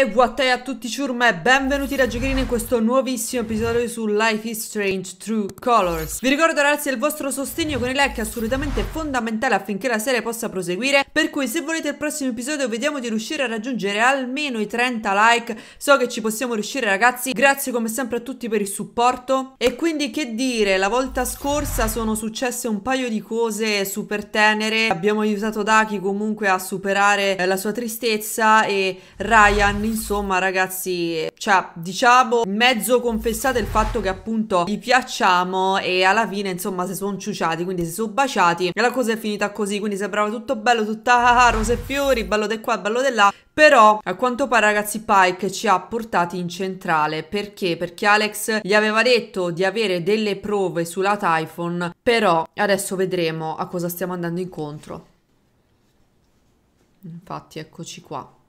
E a tutti ciurma e benvenuti da Giocherini in questo nuovissimo episodio su Life is Strange True Colors. Vi ricordo ragazzi il vostro sostegno con i like è assolutamente fondamentale affinché la serie possa proseguire, per cui se volete il prossimo episodio vediamo di riuscire a raggiungere almeno i 30 like, so che ci possiamo riuscire ragazzi, grazie come sempre a tutti per il supporto. E quindi che dire, la volta scorsa sono successe un paio di cose super tenere, abbiamo aiutato Daki comunque a superare la sua tristezza e Ryan, insomma ragazzi, cioè diciamo mezzo confessate il fatto che appunto gli piacciamo e alla fine insomma si sono ciuciati, quindi si sono baciati e la cosa è finita così, quindi sembrava tutto bello, tutta rose e fiori, bello di qua, bello di là. Però a quanto pare ragazzi Pike ci ha portati in centrale perché? Perché Alex gli aveva detto di avere delle prove sulla Typhon però adesso vedremo a cosa stiamo andando incontro. Infatti eccoci qua.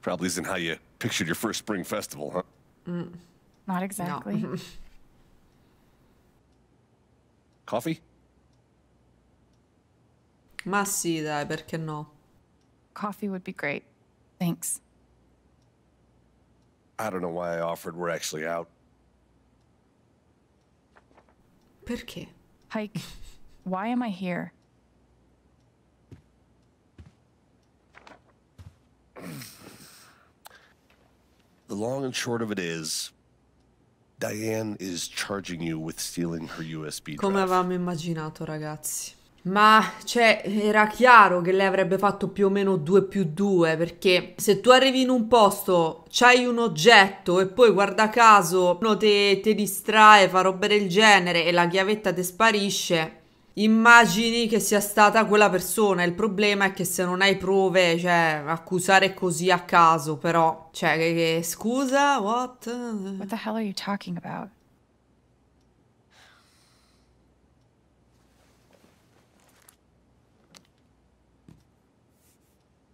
Probably isn't how you pictured your first spring festival, huh? Mm. Not exactly. No. Coffee? Ma sì, dai, perché no? Coffee would be great. Thanks. I don't know why I offered. We're actually out. Perché? Hike, why am I here? The long and short of it is, Diane is charging you with stealing her USB drive. Come avevamo immaginato, ragazzi. Ma, cioè, era chiaro che lei avrebbe fatto più o meno 2 più 2, perché se tu arrivi in un posto, c'hai un oggetto e poi guarda caso uno ti distrae, fa roba del genere e la chiavetta ti sparisce, immagini che sia stata quella persona. Il problema è che se non hai prove, cioè, accusare così a caso, però, cioè, che, che scusa, what? What the hell are you talking about?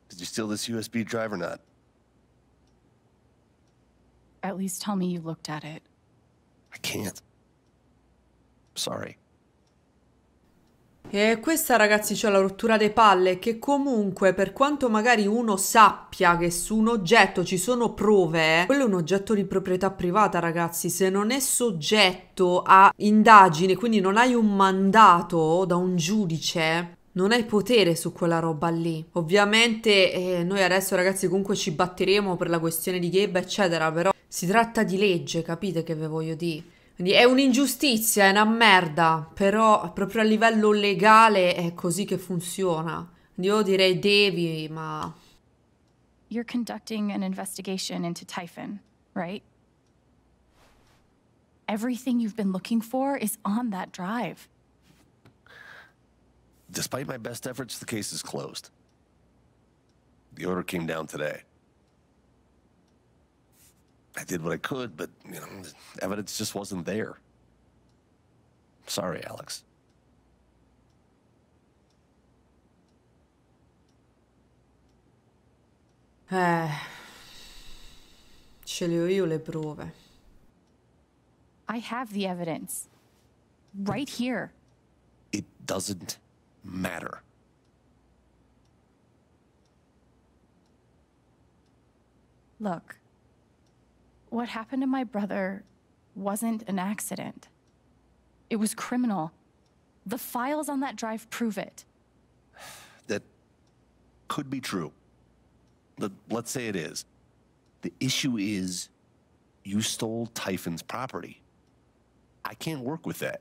Did you steal this USB drive or not? At least tell me you looked at it. I can't. Sorry. E questa ragazzi c'è la rottura delle palle che comunque per quanto magari uno sappia che su un oggetto ci sono prove, quello è un oggetto di proprietà privata ragazzi, se non è soggetto a indagine, quindi non hai un mandato da un giudice, non hai potere su quella roba lì. Ovviamente eh, noi adesso ragazzi comunque ci batteremo per la questione di Gabe eccetera, però si tratta di legge, capite che ve voglio dire? Quindi è un'ingiustizia, è una merda, però proprio a livello legale è così che funziona. Io direi devi, ma... You're conducting an investigation into Typhon, right? Everything you've been looking for is on that drive. Despite my best efforts, the case is closed. The order came down today. I did what I could, but, you know, evidence just wasn't there. Sorry, Alex. Eh, ce le ho io le prove. I have the evidence. Right here. It doesn't matter. Look. What happened to my brother wasn't an accident. It was criminal. The files on that drive prove it. That could be true. Let's say it is. The issue is you stole Typhon's property. I can't work with that.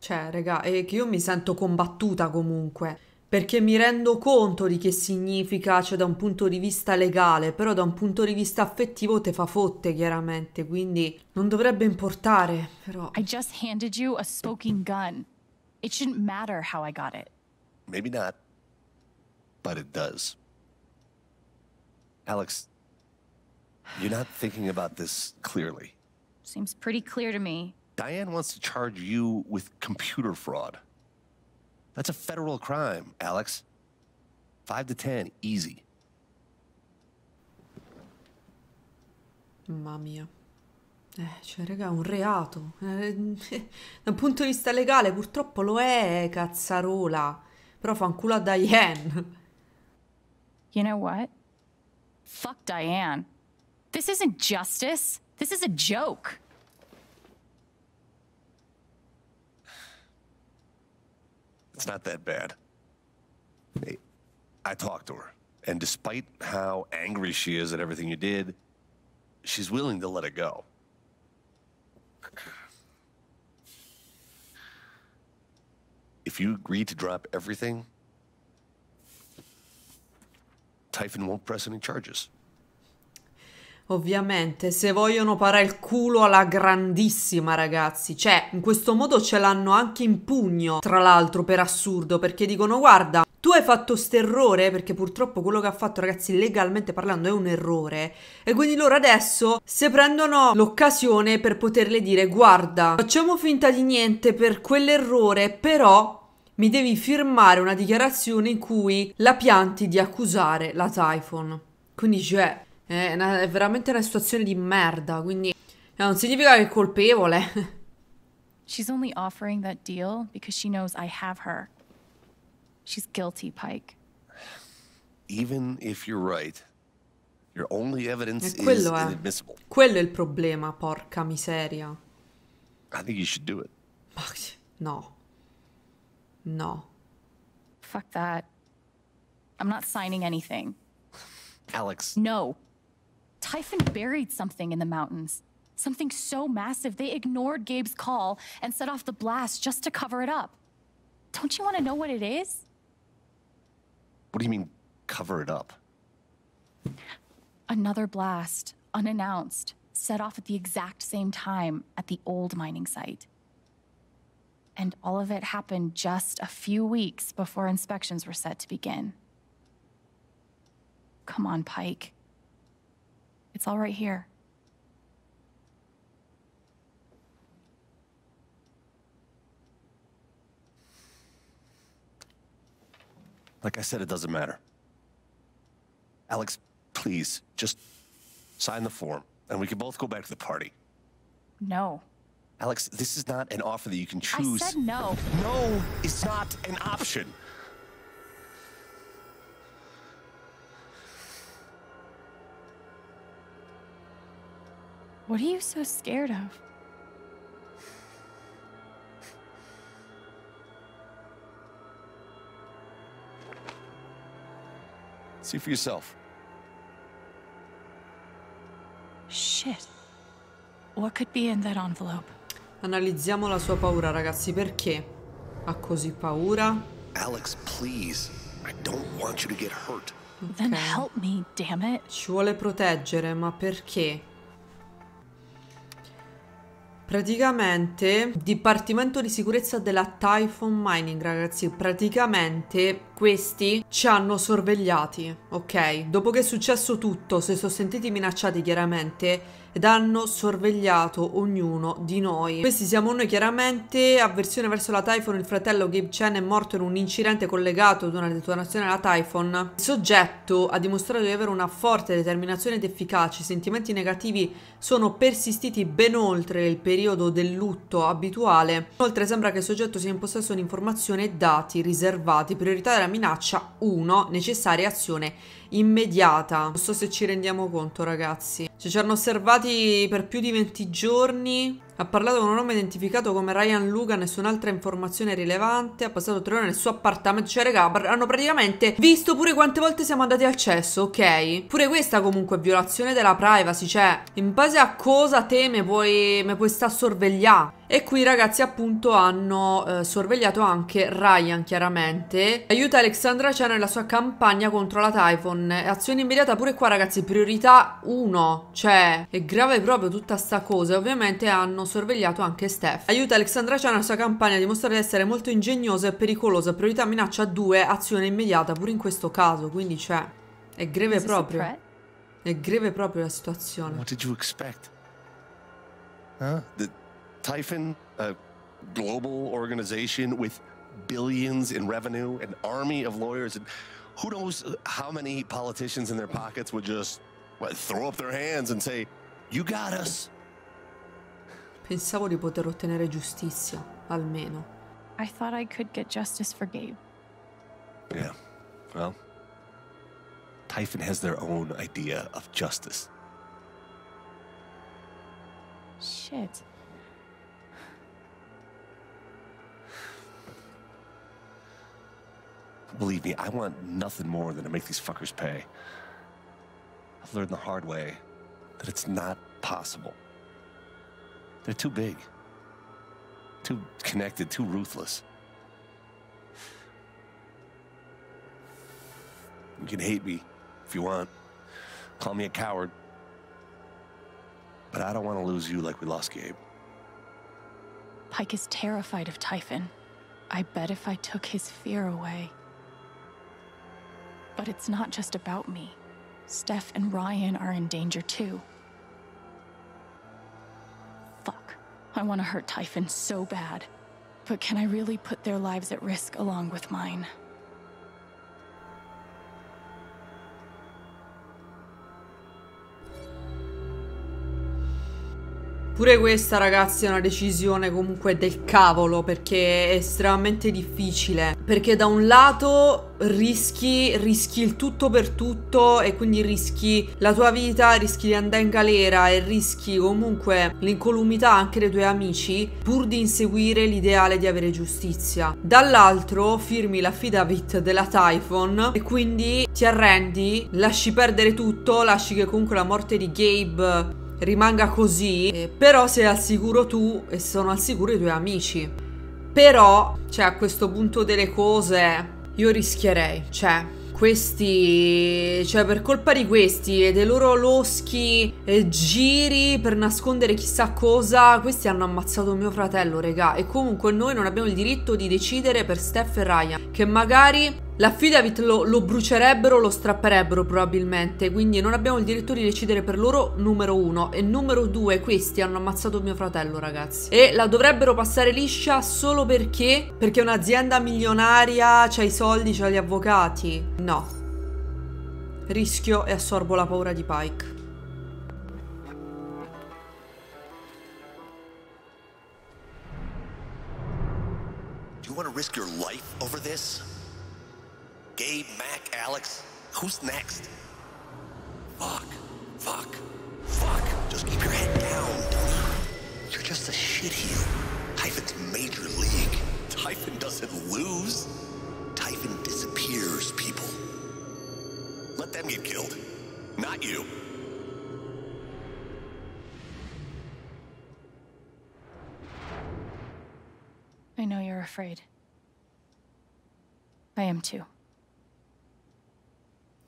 Cioè, raga, è che io mi sento combattuta comunque. Perché mi rendo conto di che significa, cioè da un punto di vista legale, però da un punto di vista affettivo te fa fotte chiaramente, quindi non dovrebbe importare, però... I just handed you a smoking gun. It shouldn't matter how I got it. Maybe not, but it does. Alex, you're not thinking about this clearly. Seems pretty clear to me. Diane wants to charge you with computer fraud. That's a federal crime, Alex. Five to ten, easy. Mamma mia. Eh, cioè, raga, è un reato. Eh, da un punto di vista legale, purtroppo lo è, cazzarola. Però fa un culo a Diane. You know what? Fuck Diane. This isn't justice. This is a joke. It's not that bad. I talked to her, and despite how angry she is at everything you did, she's willing to let it go. If you agree to drop everything, Typhon won't press any charges. Ovviamente, se vogliono parare il culo alla grandissima, ragazzi. Cioè, in questo modo ce l'hanno anche in pugno, tra l'altro, per assurdo, perché dicono, guarda, tu hai fatto st'errore, perché purtroppo quello che ha fatto, ragazzi, legalmente parlando, è un errore. E quindi loro adesso se prendono l'occasione per poterle dire, guarda, facciamo finta di niente per quell'errore, però mi devi firmare una dichiarazione in cui la pianti di accusare la Typhon. Quindi, cioè, è, una- è veramente una situazione di merda, quindi eh, non significa che è colpevole. She's only offering that deal because she knows I have her. She's guilty, Pike. Even if you're right, your only evidence E is quello è. inadmissible. Quello è il problema, porca miseria. I think you should do it. No. No. Fuck that. I'm not signing anything. Alex, No. Typhon buried something in the mountains. Something so massive they ignored Gabe's call and set off the blast just to cover it up. Don't you want to know what it is? what do you mean cover it up? Another blast, unannounced, set off at the exact same time at the old mining site. And all of it happened just a few weeks before inspections were set to begin. Come on, Pike. It's all right here. Like I said, it doesn't matter. Alex, please, just sign the form, and we can both go back to the party. No. Alex, this is not an offer that you can choose. I said no. No, it's not an option. What are you so scared of? See for yourself. Shit. What could be in that envelope? Analizziamo la sua paura, ragazzi. Perché ha così paura? Alex, please. I don't want you to get hurt. Then Ok. help me, damn it. Ci vuole proteggere, ma perché? Praticamente, Dipartimento di sicurezza della Typhon Mining, ragazzi, praticamente questi ci hanno sorvegliati, ok? Dopo che è successo tutto, si sono sentiti minacciati chiaramente ed hanno sorvegliato ognuno di noi. Questi siamo noi chiaramente, avversione verso la Typhon, il fratello Gabe Chen è morto in un incidente collegato ad una detonazione alla Typhon. Il soggetto ha dimostrato di avere una forte determinazione ed efficacia, i sentimenti negativi sono persistiti ben oltre il periodo del lutto abituale. Inoltre sembra che il soggetto sia in possesso di informazioni e dati riservati, priorità della minaccia 1, necessaria azione immediata. Non so se ci rendiamo conto, ragazzi. Cioè, ci hanno osservati per più di 20 giorni. Ha parlato con un uomo identificato come Ryan Luca, nessun'altra informazione rilevante. Ha passato tre ore nel suo appartamento. Cioè, raga, hanno praticamente visto pure quante volte siamo andati al cesso, ok? Pure questa comunque è violazione della privacy. Cioè, in base a cosa te me puoi, me puoi sta sorvegliare? E qui ragazzi appunto hanno eh, sorvegliato anche Ryan chiaramente. Aiuta Alexandra Chen nella sua campagna contro la Typhon. Azione immediata pure qua ragazzi, priorità 1. Cioè, è grave proprio tutta sta cosa. E ovviamente hanno sorvegliato anche Steph. Aiuta Alexandra Chen nella sua campagna a dimostrare di essere molto ingegnosa e pericolosa. Priorità minaccia 2, azione immediata pure in questo caso. Quindi cioè, è greve proprio. È greve proprio la situazione. What did you expect? Huh? The Typhon, a global organization with billions in revenue, an army of lawyers, and who knows how many politicians in their pockets would just what, throw up their hands and say, You got us. Pensavo di poter ottenere giustizia, almeno. I thought I could get justice for Gabe. Yeah. Well, Typhon has their own idea of justice. Shit. Believe me, I want nothing more than to make these fuckers pay. I've learned the hard way that it's not possible. They're too big, too connected, too ruthless. You can hate me if you want, call me a coward, but I don't want to lose you like we lost Gabe. Pike is terrified of Typhon. I bet if I took his fear away. But it's not just about me. Steph and Ryan are in danger too. Fuck. I want to hurt Typhon so bad. But can I really put their lives at risk along with mine? Pure questa, ragazzi, è una decisione comunque del cavolo perché è estremamente difficile. Perché da un lato rischi, rischi il tutto per tutto e quindi rischi la tua vita, rischi di andare in galera e rischi comunque l'incolumità anche dei tuoi amici pur di inseguire l'ideale di avere giustizia. Dall'altro firmi l'affidavit della Typhon e quindi ti arrendi, lasci perdere tutto, lasci che comunque la morte di Gabe rimanga così, eh, però sei al sicuro tu e sono al sicuro i tuoi amici. Però, cioè, a questo punto delle cose, io rischierei, cioè, questi, cioè per colpa di questi e dei loro loschi e giri per nascondere chissà cosa, questi hanno ammazzato mio fratello, regà. E comunque noi non abbiamo il diritto di decidere per Steph e Ryan, che magari L'affidavit lo, lo, brucerebbero, lo strapperebbero probabilmente, quindi non abbiamo il diritto di decidere per loro numero uno e numero due questi hanno ammazzato mio fratello ragazzi e la dovrebbero passare liscia solo perché perché un'azienda milionaria c'ha i soldi, c'ha gli avvocati. No. Rischio e assorbo la paura di Pike. Do you want to risk your life over? Gabe, Mac, Alex. Who's next? Fuck. Fuck. Fuck. Just keep your head down, Donnie. You're just a shitheel. Typhon's major league. Typhon doesn't lose. Typhon disappears people. Let them get killed. Not you. I know you're afraid. I am too.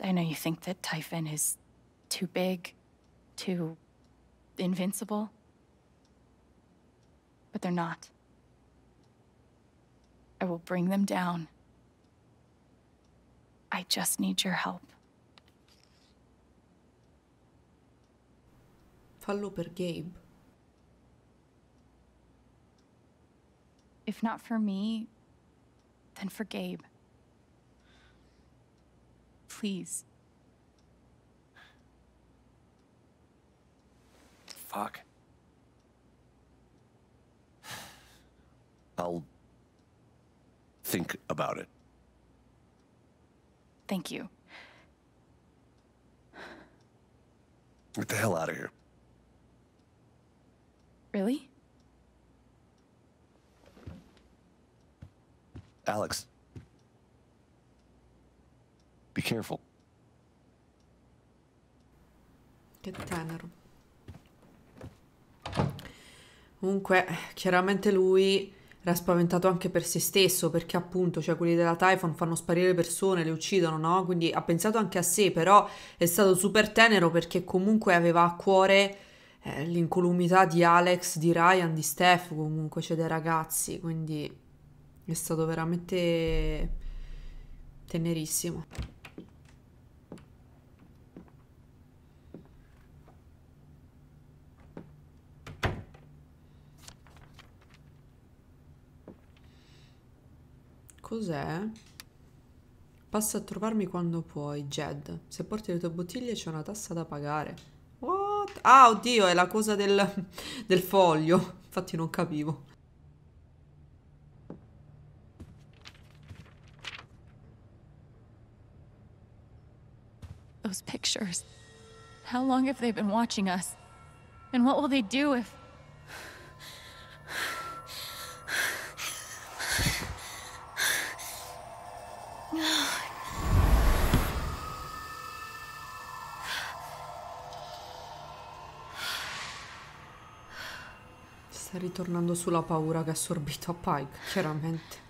I know you think that Typhon is too big, too invincible. But they're not. I will bring them down. I just need your help. Fallo per Gabe. If not for me, then for Gabe. Please. Fuck. I'll think about it. Thank you. Get the hell out of here. Really? Alex. Be careful. Che tenero. Comunque, chiaramente lui era spaventato anche per se stesso, perché appunto, cioè quelli della Typhon fanno sparire persone, le uccidono, no? Quindi ha pensato anche a sé, però è stato super tenero perché comunque aveva a cuore eh, l'incolumità di Alex, di Ryan, di Steph, comunque, cioè dei ragazzi, quindi è stato veramente tenerissimo. Cos'è? Passa a trovarmi quando puoi, Jed. Se porti le tue bottiglie c'è una tassa da pagare. What? Ah, oddio, è la cosa del, del foglio. Infatti non capivo. Those pictures. How long have they been watching us? And what will they do if. Ritornando sulla paura che ha assorbito a Pike, chiaramente.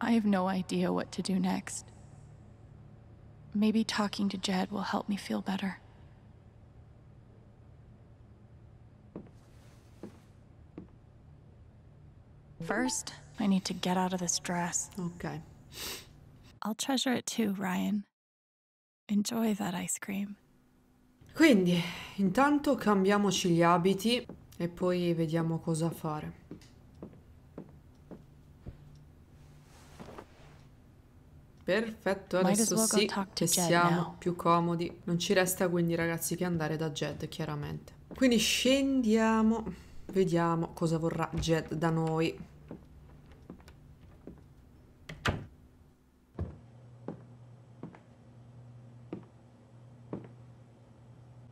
I have no idea what to do next. Maybe talking to Jed will help me feel better. First, I need to get out of this dress. Ok. I'll treasure it too, Ryan. Enjoy that ice cream. Quindi, intanto cambiamoci gli abiti e poi vediamo cosa fare. Perfetto, adesso well sì che siamo now. più comodi. Non ci resta quindi ragazzi che andare da Jed, chiaramente. Quindi scendiamo, vediamo cosa vorrà Jed da noi.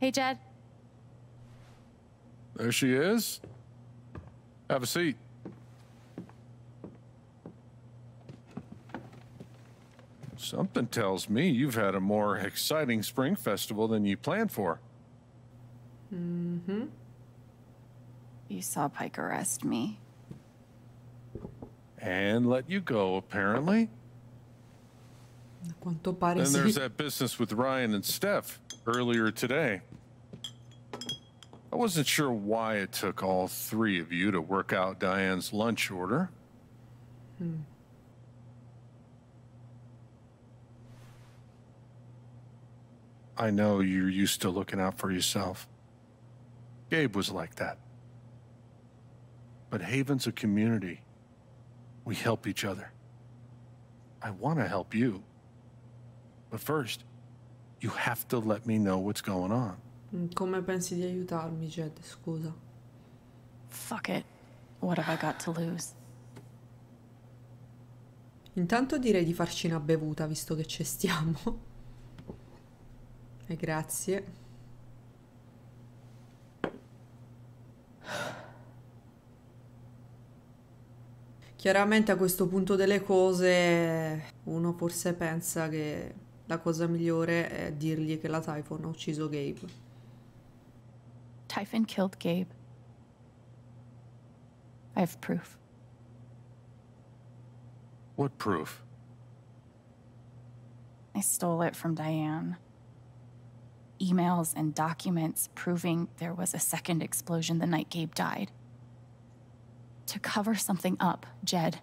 Hey, Jed. There she is. Have a seat. Something tells me you've had a more exciting spring festival than you planned for. Mm-hmm. You saw Pike arrest me. And let you go, apparently. A Then there's that business with Ryan and Steph earlier today. I wasn't sure why it took all three of you to work out Diane's lunch order. Hmm. I know you're used to looking out for yourself. Gabe was like that. But Haven's a community. We help each other. I want to help you. But first, you have to let me know what's going on. Come pensi di aiutarmi, Jed? Scusa. Fuck it. What have I got to lose? Intanto direi di farci una bevuta, visto che ci stiamo. E grazie. Chiaramente a questo punto delle cose uno forse pensa che la cosa migliore è dirgli che la Typhon ha ucciso Gabe. Typhon killed Gabe. I have proof. What proof? I stole it from Diane. Emails and documents proving there was a second explosion the night Gabe died. To cover something up, Jed.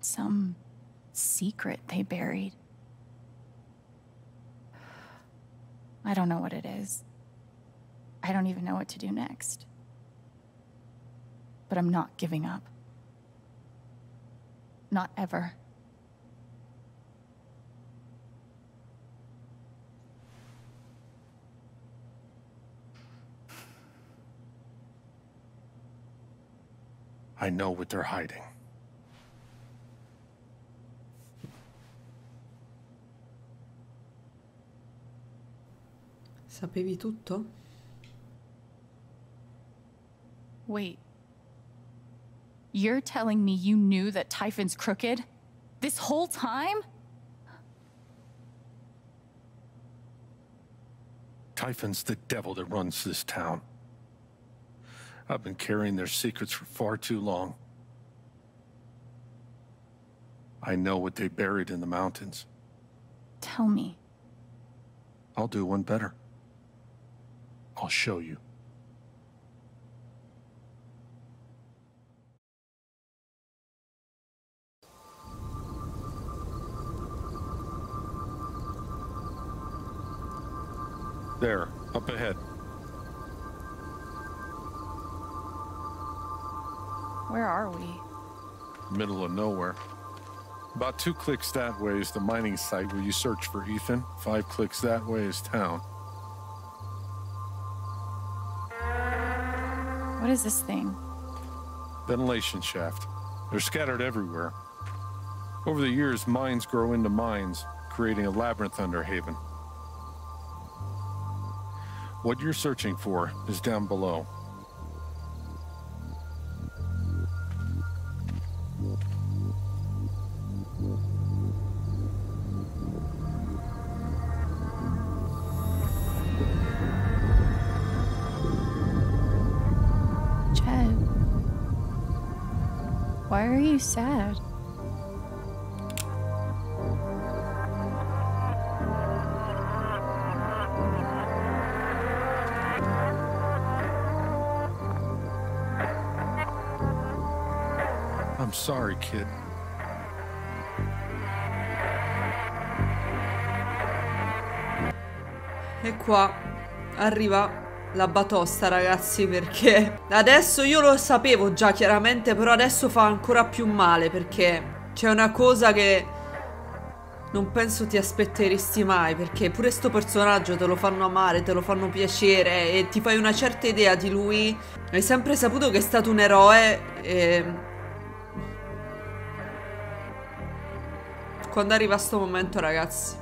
Some secret they buried. I don't know what it is. I don't even know what to do next. But I'm not giving up. Not ever. I know what they're hiding. Sapevi tutto? Wait. You're telling me you knew that Typhon's crooked? This whole time? Typhon's the devil that runs this town. I've been carrying their secrets for far too long. I know what they buried in the mountains. Tell me. I'll do one better. I'll show you. There, up ahead. Where are we? Middle of nowhere. About two clicks that way is the mining site where you search for Ethan. Five clicks that way is town. What is this thing? Ventilation shaft. They're scattered everywhere. Over the years, mines grow into mines, creating a labyrinth under Haven. What you're searching for is down below. Jed. Why are you sad? Sorry, kid. E qua arriva la batosta, ragazzi, perché adesso io lo sapevo già chiaramente, però adesso fa ancora più male perché c'è una cosa che non penso ti aspetteresti mai, perché pure sto personaggio te lo fanno amare, te lo fanno piacere e ti fai una certa idea di lui. Hai sempre saputo che è stato un eroe e quando arriva sto momento, ragazzi,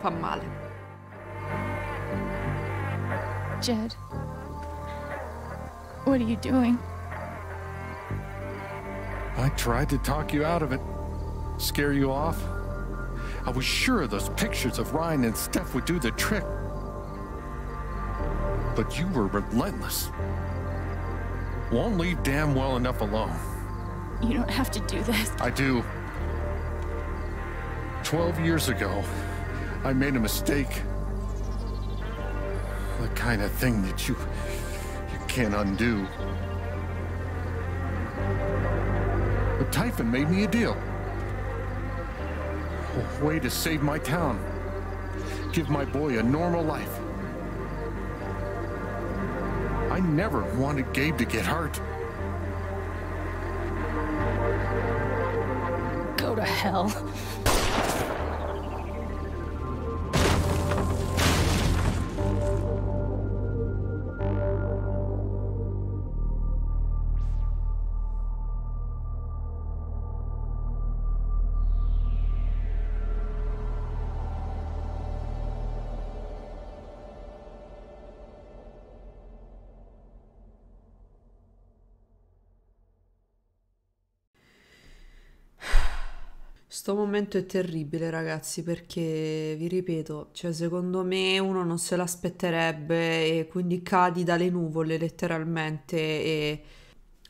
fa male. Jed. What are you doing? I tried to talk you out of it. Scare you off. I was sure those pictures of Ryan and Steph would do the trick. But you were relentless. Won't leave damn well enough alone. You don't have to do this. I do. Twelve years ago, I made a mistake. The kind of thing that you you can't undo. But Typhon made me a deal. A way to save my town. Give my boy a normal life. I never wanted Gabe to get hurt. Go to hell. Sto momento è terribile, ragazzi, perché vi ripeto, cioè secondo me uno non se l'aspetterebbe e quindi cadi dalle nuvole letteralmente e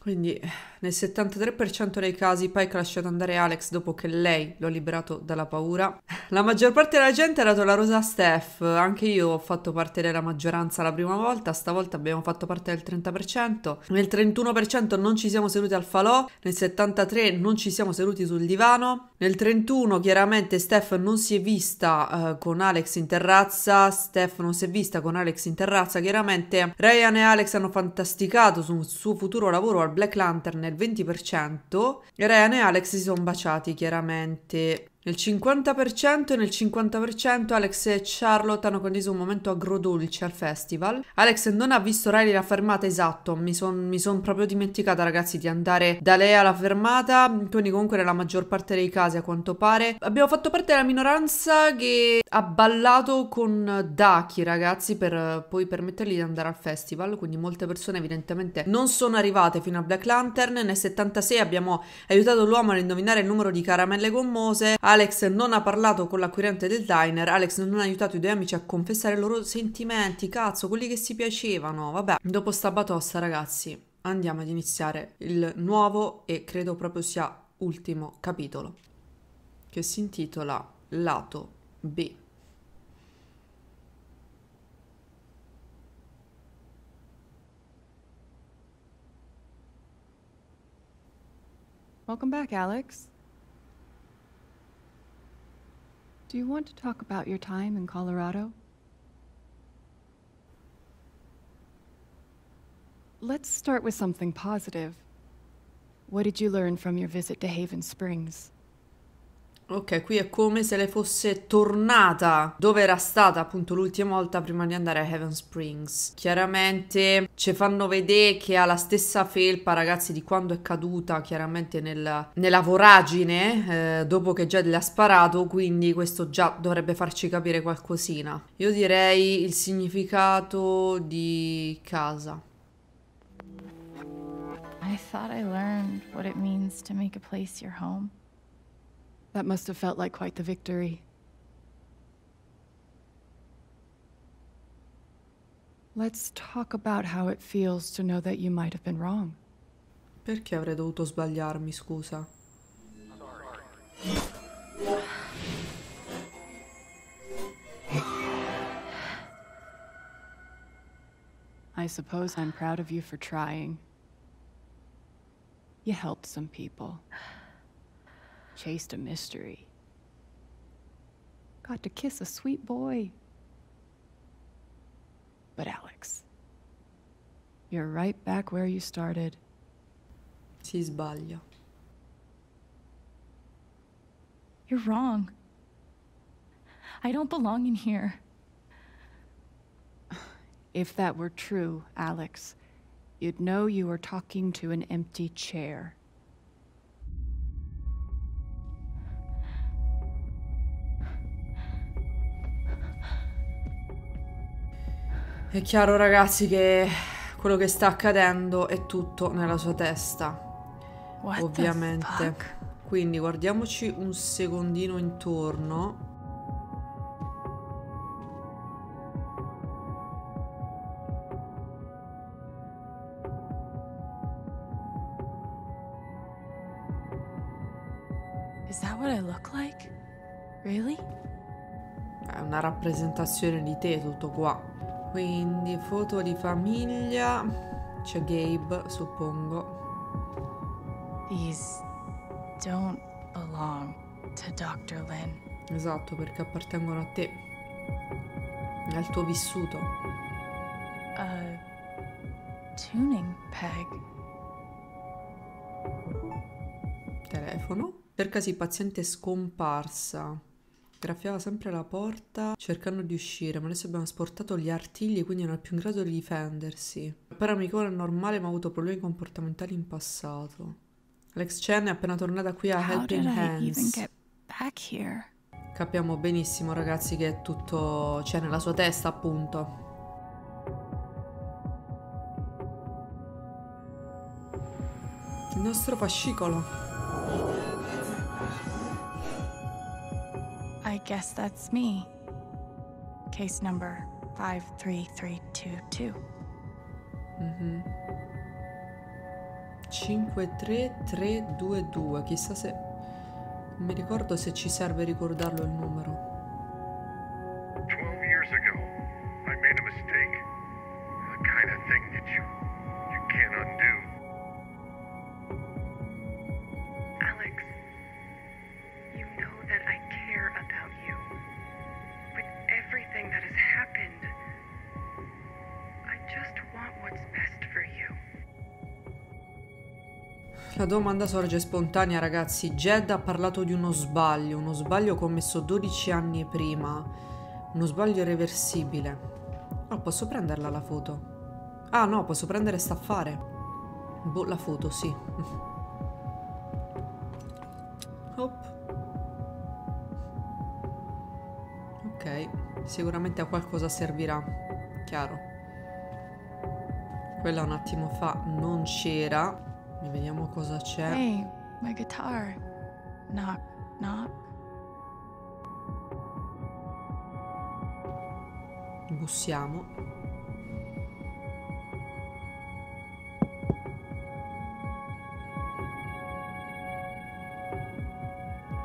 quindi nel 73% dei casi Pike ha lasciato andare Alex dopo che lei lo liberato dalla paura. La maggior parte della gente la rosa a Steph, anche io ho fatto parte della maggioranza la prima volta, stavolta abbiamo fatto parte del 30%, nel 31% non ci siamo seduti al falò, nel 73% non ci siamo seduti sul divano, nel 31% chiaramente Steph non si è vista eh, con Alex in terrazza, Steph non si è vista con Alex in terrazza, chiaramente. Ryan e Alex hanno fantasticato sul suo futuro lavoro al Black Lantern nel 20% e Ryan e Alex si sono baciati chiaramente. Nel 50% e nel 50% Alex e Charlotte hanno condiviso un momento agrodolce al festival. Alex non ha visto Riley la fermata, esatto, mi sono son proprio dimenticata ragazzi di andare da lei alla fermata, quindi comunque nella maggior parte dei casi a quanto pare. Abbiamo fatto parte della minoranza che ha ballato con Daki ragazzi per poi permettergli di andare al festival, quindi molte persone evidentemente non sono arrivate fino a Black Lantern. Nel 76 abbiamo aiutato l'uomo a indovinare il numero di caramelle gommose. Alex non ha parlato con l'acquirente del diner, Alex non ha aiutato i due amici a confessare i loro sentimenti, cazzo, quelli che si piacevano. Vabbè, dopo sta batosta, ragazzi, andiamo ad iniziare il nuovo e credo proprio sia ultimo capitolo, che si intitola Lato B. Welcome back, Alex. Do you want to talk about your time in Colorado? Let's start with something positive. What did you learn from your visit to Haven Springs? Ok, qui è come se lei fosse tornata dove era stata appunto l'ultima volta prima di andare a Heaven Springs. Chiaramente ci fanno vedere che ha la stessa felpa, ragazzi, di quando è caduta, chiaramente nel, nella voragine, eh, dopo che Jed le ha sparato, quindi questo già dovrebbe farci capire qualcosina. Io direi il significato di casa. I thought I learned what it means to make a place your home. That must have felt like quite the victory. Let's talk about how it feels to know that you might have been wrong. Perché avrei dovuto sbagliarmi, scusa? I suppose I'm proud of you for trying. You helped some people. Chased a mystery. Got to kiss a sweet boy. But Alex, you're right back where you started. Si sbaglia. You're wrong. I don't belong in here. If that were true, Alex, you'd know you were talking to an empty chair. È chiaro ragazzi che quello che sta accadendo è tutto nella sua testa. What Ovviamente. Quindi guardiamoci un secondino intorno. Is that what I look like? Really? È una rappresentazione di te tutto qua. Quindi foto di famiglia. C'è Gabe, suppongo. These don't belong to Dr. Lin. Esatto, perché appartengono a te. Al tuo vissuto. A tuning peg. Telefono. Cercasi paziente scomparsa. Graffiava sempre la porta cercando di uscire, ma adesso abbiamo asportato gli artigli quindi non è più in grado di difendersi. Paramicone è normale ma ha avuto problemi comportamentali in passato. Alex Chen è appena tornata qui a Helping Hands. Capiamo benissimo ragazzi che è tutto c'è nella sua testa appunto. Il nostro fascicolo. Guess that's me. Case number 53322. 53322, chissà se... Non mi ricordo se ci serve ricordarlo il numero. La domanda sorge spontanea, ragazzi. Jed ha parlato di uno sbaglio, uno sbaglio commesso 12 anni prima, uno sbaglio irreversibile. Oh, posso prenderla la foto? Ah, no, posso prendere sta affare. Boh, la foto, sì. Hop. Ok, sicuramente a qualcosa servirà. Chiaro. Quella un attimo fa non c'era. Vediamo cosa c'è. Hey, my guitar. Knock, knock. Bussiamo.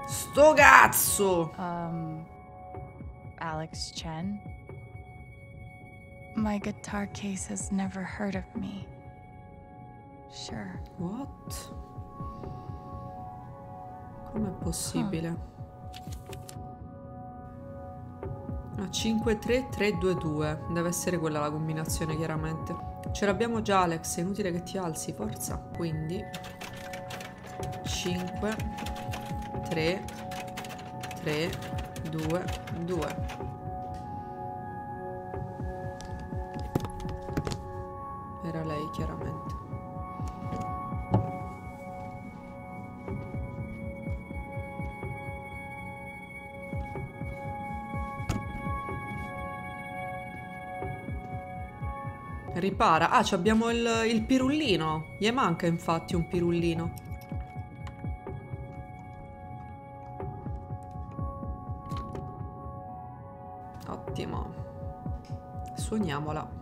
Sto cazzo! Um, Alex Chen? My guitar case has never heard of me. Sure. What? Com'è possibile? Ah, 53322. Deve essere quella la combinazione, chiaramente. Ce l'abbiamo già, Alex. È inutile che ti alzi, forza. Quindi. 5 3 3 2 2 Ripara. Ah, abbiamo il, il pirullino. Gli manca infatti un pirullino. Ottimo. Suoniamola.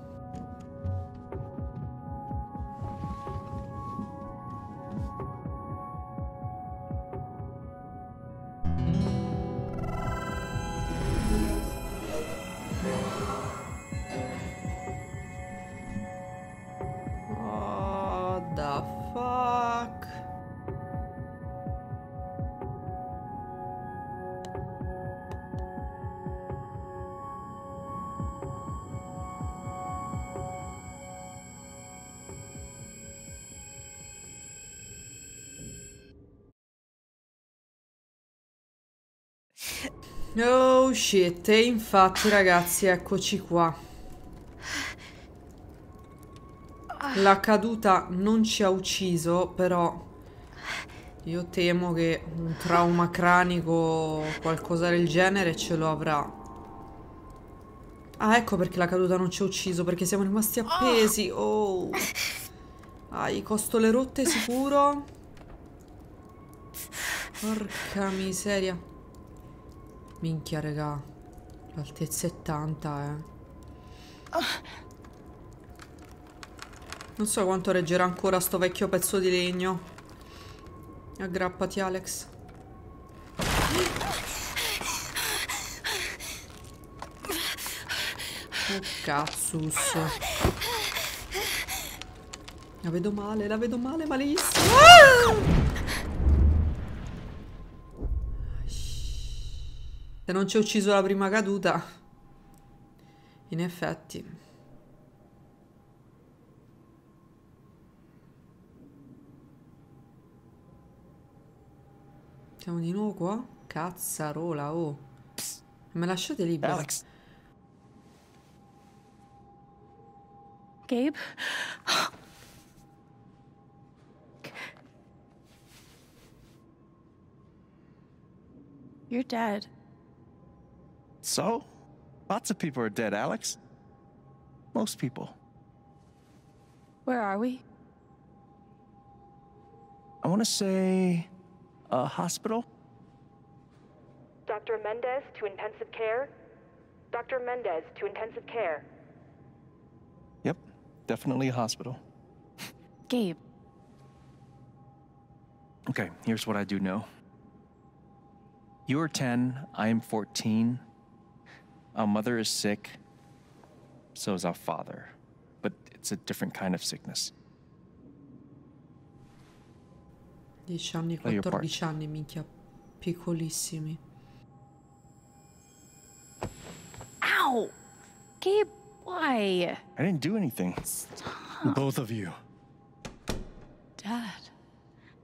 Oh shit, e infatti ragazzi, eccoci qua. La caduta non ci ha ucciso, però io temo che un trauma cranico o qualcosa del genere ce lo avrà. Ah, ecco perché la caduta non ci ha ucciso, perché siamo rimasti appesi. Oh. Hai costole rotte sicuro? Porca miseria. Minchia, regà. L'altezza è tanta, eh. Non so quanto reggerà ancora sto vecchio pezzo di legno. Aggrappati, Alex. Oh, cazzus. La vedo male, la vedo male, malissimo. Se non ci ha ucciso la prima caduta, in effetti. Siamo di nuovo qua? Cazzarola, oh. Me lasciate libera. Alex, Gabe? You're dead. So? Lots of people are dead, Alex. Most people. Where are we? I want to say a hospital. Dr. Mendez to intensive care? Dr. Mendez to intensive care. Yep, definitely a hospital. Gabe, Okay, here's what I do know. You are 10, I am 14. Our mother is sick. So is our father. But it's a different kind of sickness. 10 anni, Play your part. 14 anni, minchia. Piccolissimi. ow! Gabe, why? I didn't do anything. Stop. Both of you. Dad.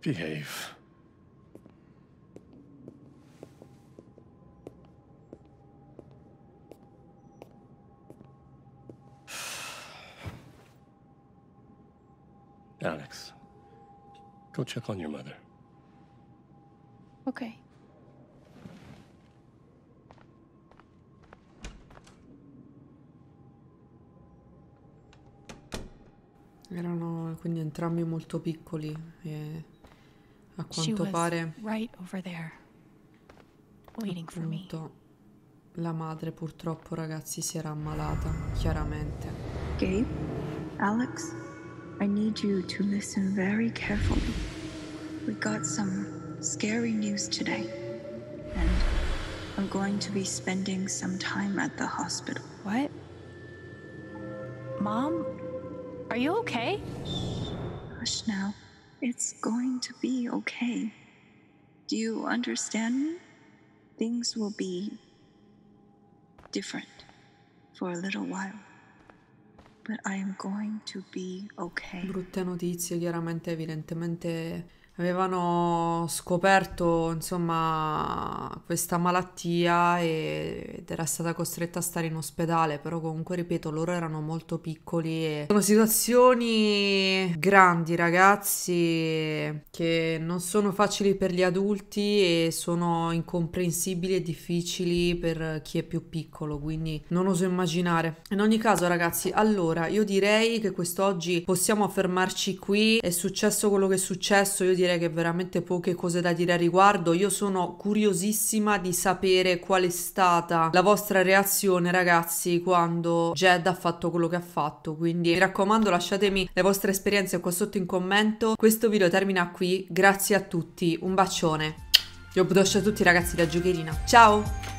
Behave. Go check on your mother. Okay. Erano quindi entrambi molto piccoli e a She quanto was pare right over there, waiting for me. appunto la madre purtroppo ragazzi si era ammalata, chiaramente. Gabe, Alex, I need you to listen very carefully. We got some scary news today, and I'm going to be spending some time at the hospital. What? Mom? Are you okay? Hush now. It's going to be okay. Do you understand me? Things will be different for a little while. But I am going to be okay. Brutte notizie, chiaramente, evidentemente avevano scoperto insomma questa malattia e- ed era stata costretta a stare in ospedale, però comunque ripeto, loro erano molto piccoli e sono situazioni grandi, ragazzi, che non sono facili per gli adulti e sono incomprensibili e difficili per chi è più piccolo, quindi non oso immaginare. In ogni caso, ragazzi, allora io direi che quest'oggi possiamo fermarci qui. È successo quello che è successo, io direi che veramente poche cose da dire a riguardo. Io sono curiosissima di sapere qual è stata la vostra reazione, ragazzi, quando Jed ha fatto quello che ha fatto. Quindi mi raccomando, lasciatemi le vostre esperienze qua sotto in commento. Questo video termina qui. Grazie a tutti, un bacione. Io a tutti ragazzi da giocherina. Ciao!